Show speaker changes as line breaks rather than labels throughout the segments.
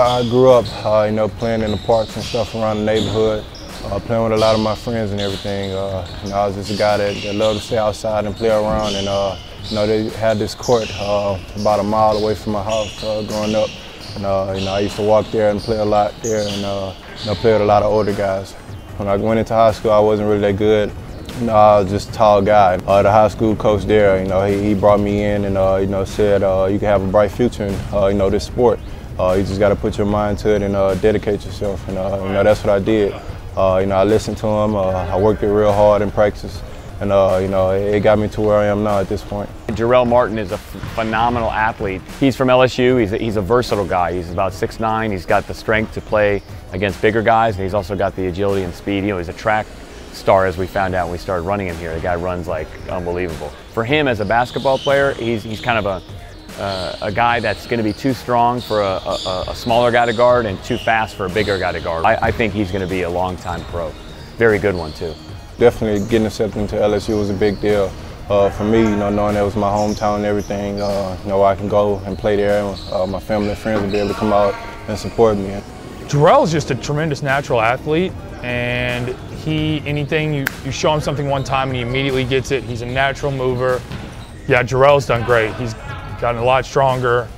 I grew up, uh, you know, playing in the parks and stuff around the neighborhood, uh, playing with a lot of my friends and everything. Uh, you know, I was just a guy that, that loved to stay outside and play around. And uh, you know, they had this court uh, about a mile away from my house uh, growing up. And you know, I used to walk there and play a lot there, and you know, play with a lot of older guys. When I went into high school, I wasn't really that good. You know, I was just a tall guy. Uh, the high school coach there, you know, he, he brought me in and, you know, said you can have a bright future in, you know, this sport. Uh, you just got to put your mind to it and uh, dedicate yourself. And, uh, you know, that's what I did. you know, I listened to him. I worked it real hard in practice. And, you know, it got me to where I am now at this point.
Jarell Martin is a phenomenal athlete. He's from LSU. He's a, he's a versatile guy. He's about 6'9". He's got the strength to play against bigger guys, and he's also got the agility and speed. You know, he's a track star as we found out when we started running him here. The guy runs like unbelievable. For him as a basketball player, he's, he's kind of a, uh, a guy that's going to be too strong for a, a, a, smaller guy to guard and too fast for a bigger guy to guard. I, I think he's going to be a long-time pro. Very good one, too.
Definitely getting accepted into LSU was a big deal. Uh, for me, you know, knowing that was my hometown and everything, uh, you know, I can go and play there. Uh, my family and friends will be able to come out and support me.
Jarell is just a tremendous natural athlete, and he anything you, you show him something one time and he immediately gets it. He's a natural mover. Yeah, Jarell's done great. He's gotten a lot stronger.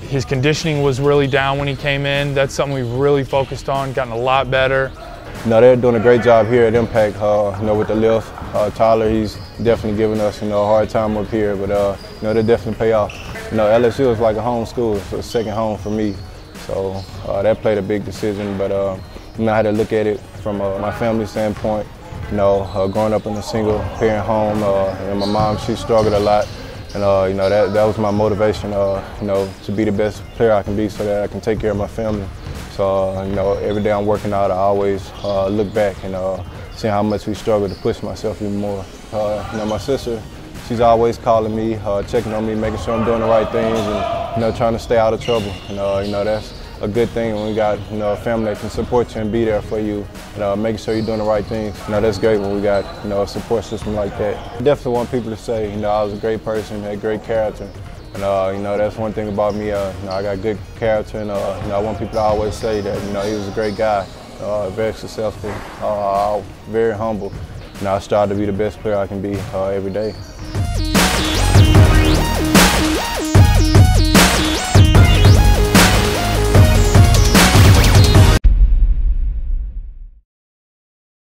His conditioning was really down when he came in. That's something we've really focused on, gotten a lot better.
No, they're doing a great job here at Impact. Uh, you know, with the lift, uh, Tyler, he's definitely giving us you know a hard time up here, but uh, you know they definitely pay off. You know, LSU is like a home school. It's a second home for me. So uh, that played a big decision, but uh, you know, I had to look at it from uh, my family standpoint. You know, uh, growing up in a single parent home, uh, and my mom, she struggled a lot. And uh, you know, that, that was my motivation, uh, you know, to be the best player I can be so that I can take care of my family. So, uh, you know, every day I'm working out, I always uh, look back and see how much we struggle to push myself even more. you know, my sister, she's always calling me, checking on me, making sure I'm doing the right things, and you know, trying to stay out of trouble. Know, you know that's a good thing when we got you know a family that can support you and be there for you. You know, making sure you're doing the right things. You know, that's great when we got you know a support system like that. I definitely want people to say, you know, I was a great person, had great character. And uh, you know, that's one thing about me. Uh, you know, I got good character, and uh, you know, I want people to always say that you know he was a great guy, very successful, uh, very humble. You know, I strive to be the best player I can be uh, every day.